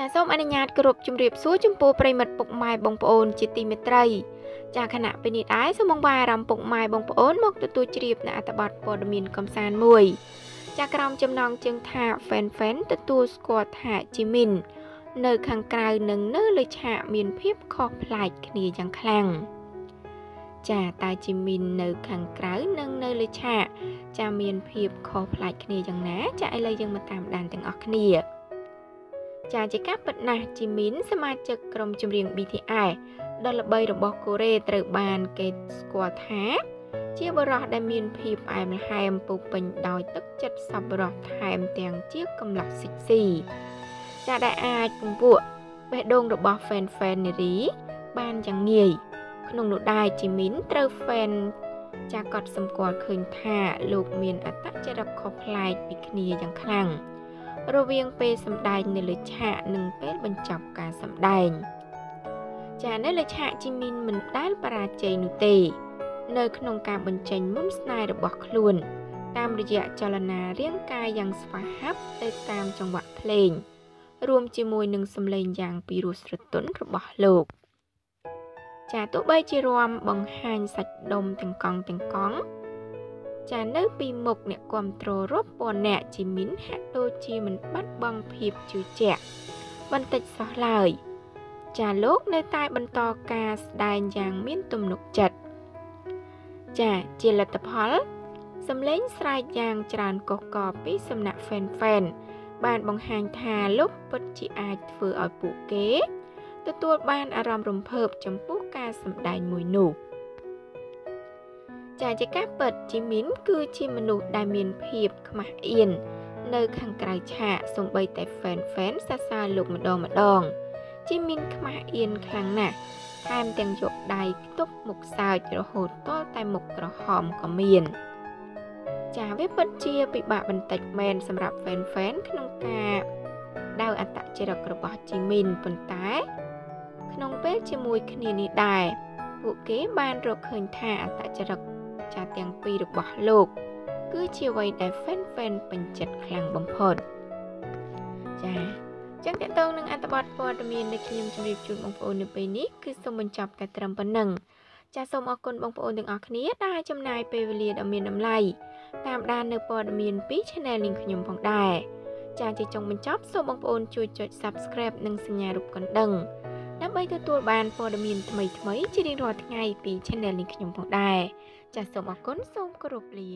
ចាសូមអនុញ្ញាតគោរពជំរាបសួរចំពោះប្រិមិត្តពុកម៉ែបងប្អូនជាទីមេត្រី ចាខណៈពេលនេះដែរសូមបងប្អូនអារម្មណ៍ពុកម៉ែបងប្អូនមកទទួលជ្រាបនៅអត្ថបទព័ត៌មានកំសាន្តមួយ ចាក្រោមចំណងជើងថា Fan Fan ទទួលស្គាល់ថាជីមីននៅខាងក្រៅនិងនៅលើឆាកមានភាពខុសប្លែកគ្នាយ៉ាងខ្លាំងចាតើជីមីននៅខាងក្រៅនិងនៅលើឆាកចាមានភាពខុសប្លែកគ្នាយ៉ាងណា ចាឥឡូវយើងមកតាមដានទាំងអស់គ្នា ចាជាការពិតណាស់ជីមីនសមាជិកក្រុមចម្រៀង BTS ដ៏ល្បីរបស់កូរ៉េត្រូវបានគេស្គាល់ថា ជាបរិះដែលមានភាពផ្អែមល្ហែមពុះពេញដោយទឹកចិត្តសប្បុរសថែមទាំងជាកំឡុះសិចស៊ីចាដែលអាចពង្ពួកបេះដូងរបស់ fan fan នារីបានយ៉ាងងាយក្នុងនោះដែរជីមីនត្រូវ fan ចាកត់សម្គាល់ឃើញថាលោកមានអត្តចរិតខុសប្លែកពីគ្នាយ៉ាងខ្លាំង រវាងពេលសម្ដែងនៅលើឆាកនិងពេលបញ្ចប់ការសម្ដែងចានៅលើឆាកជីមីនមិនដែលបរាជ័យនោះទេ នៅក្នុងការបញ្ចេញមុនស្នេហ៍របស់ខ្លួន តាមរយៈចលនារាងកាយយ៉ាងស្វាហាប់ទៅតាមចង្វាក់ភ្លេង រួមជាមួយនឹងសម្លេងយ៉ាងពីរោះស្រទន់របស់លោកចាទោះបីជារំបង្ហាញសាច់ដុំទាំងកង់ទាំងកង់ ចានៅពីមុខអ្នកគ្រប់គ្រងរាប់ពាន់អ្នកជីមីនហាក់ដូចជាមិនបាត់បង់ភាពជឿជាក់បន្តិចសោះឡើយ ចាលោកនៅតែបន្តការស្ដែងយ៉ាងមានទំនុកចិត្តចាជាលទ្ធផលសម្លេងស្រែកយ៉ាងច្រើនកុះកពីសំណាក់ fan fan បានបង្ហាញថាលោកពិតជាអាចធ្វើឲ្យពួកគេ ទទួលបានអារម្មណ៍រំភើបចំពោះការសម្ដែងមួយនោះ ចាជាការពិតជីមីនគឺជាមនុស្សដែលមានភាពខ្មាស់អៀននៅខាងក្រៅឆាកសំបីតែ fan fan សរសើរលោកម្ដងម្ដងជីមីនខ្មាស់អៀនខ្លាំងណាស់ថែមទាំងយកដៃខ្ទប់មុខសើចរហូតទាល់តែមុខក្រហមក៏មាន ចាវាពិតជាពិបាកបន្តិចមែនសម្រាប់ fan fan ក្នុងការដៅអត្តចរិតរបស់ជីមីនប៉ុន្តែ ក្នុងពេលជាមួយគ្នានេះដែរពួកគេបានរកឃើញថាអត្តចរិត ចាទាំងពីររបស់លោក គឺជាអ្វីដែល fan fan ពេញចិត្តខ្លាំងបំផុតចាចឹងតកតងនឹងអត្ថបទព័ត៌មានដែលខ្ញុំជម្រាបជូនបងប្អូននៅពេលនេះគឺសូមបញ្ចប់តែត្រឹមប៉ុណ្ណឹងចាសសូមអរគុណបងប្អូនទាំងអស់គ្នាដែលចំណាយពេលវេលាដ៏មានតម្លៃតាមដាននៅព័ត៌មានពី Channel នាងខ្ញុំផងដែរចាជាចុងបញ្ចប់សូមបងប្អូនជួយចុច Subscribe និងសញ្ញារូបកណ្ដឹងដើម្បីទទួលបានព័ត៌មានថ្មីៗជារៀងរាល់ថ្ងៃពី Channel នេះខ្ញុំផងដែរ ចាសសូមអរគុណសូមគោរពលា